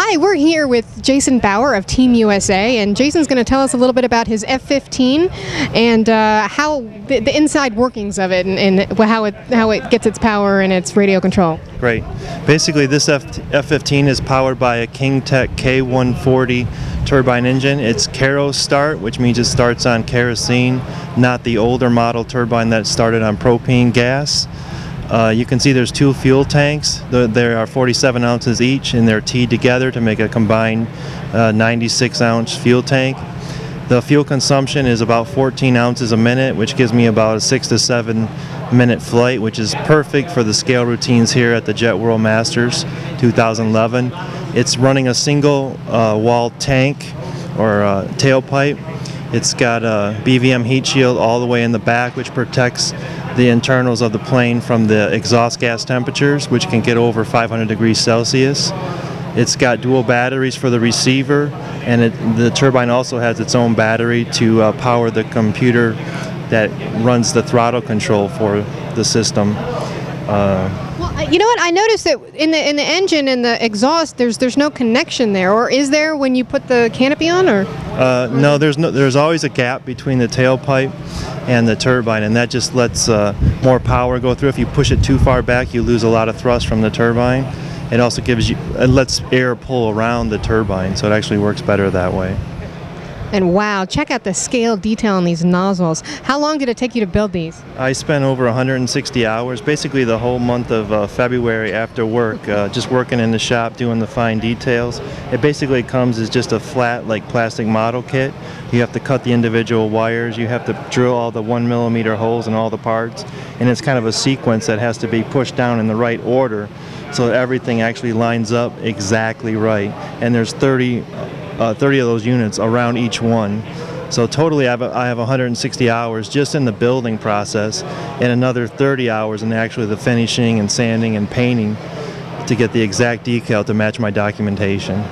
Hi, we're here with Jason Bauer of Team USA, and Jason's going to tell us a little bit about his F-15 and uh, how the, the, inside workings of it and, and, how it how it gets its power and its radio control. Great. Basically, this F- F-15 is powered by a KingTech K140 turbine engine. It's Kero start, which means it starts on kerosene, not the older model turbine that started on propane gas. Uh, you can see there's two fuel tanks. There are 47 ounces each, and they're teed together to make a combined uh, 96 ounce fuel tank. The fuel consumption is about 14 ounces a minute, which gives me about a six to seven minute flight, which is perfect for the scale routines here at the Jet World Masters 2011. It's running a single uh, wall tank or uh, tailpipe. It's got a BVM heat shield all the way in the back, which protects the internals of the plane from the exhaust gas temperatures, which can get over 500 degrees Celsius. It's got dual batteries for the receiver, and it, the turbine also has its own battery to uh, power the computer that runs the throttle control for the system. Uh, you know what? I noticed that in the in the engine and the exhaust, there's there's no connection there, or is there when you put the canopy on, or? Uh, no, there's no. There's always a gap between the tailpipe and the turbine, and that just lets uh, more power go through. If you push it too far back, you lose a lot of thrust from the turbine. It also gives you, it lets air pull around the turbine, so it actually works better that way. And wow, check out the scale detail on these nozzles. How long did it take you to build these? I spent over 160 hours, basically the whole month of uh, February after work, uh, just working in the shop doing the fine details. It basically comes as just a flat, like plastic model kit. You have to cut the individual wires, you have to drill all the one millimeter holes in all the parts, and it's kind of a sequence that has to be pushed down in the right order so everything actually lines up exactly right. And there's 30 uh, 30 of those units around each one. So totally I have, I have 160 hours just in the building process and another 30 hours in actually the finishing and sanding and painting to get the exact decal to match my documentation.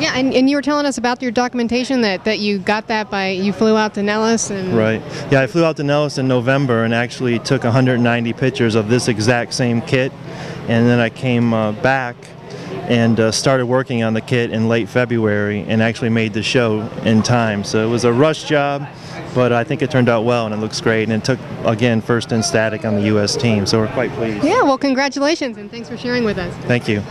Yeah, and, and you were telling us about your documentation that, that you got that by, you flew out to Nellis and... Right. Yeah, I flew out to Nellis in November and actually took 190 pictures of this exact same kit. And then I came uh, back and uh, started working on the kit in late February and actually made the show in time. So it was a rush job, but I think it turned out well and it looks great. And it took, again, first in static on the U.S. team, so we're quite pleased. Yeah, well, congratulations and thanks for sharing with us. Thank you.